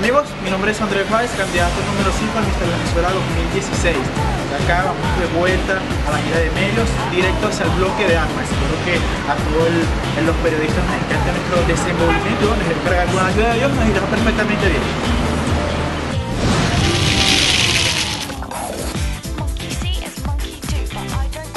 Amigos, mi nombre es Andrés Páez, candidato número 5 al Mister Venezuela 2016. De acá vamos de vuelta a la gira de medios, directo hacia el bloque de armas. Espero que a todos los periodistas nos encanta nuestro desenvolvimiento, nos espera con la ayuda de Dios, nos irá perfectamente bien.